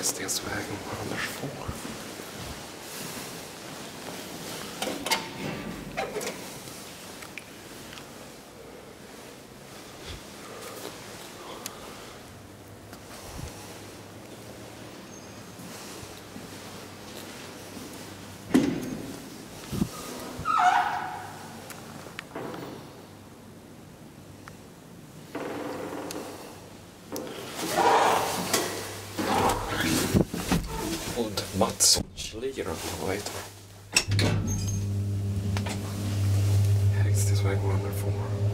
Das ist deswegen meine Spur. Mattsson Schleierhammer, vad heter han? Häxtisväg 104.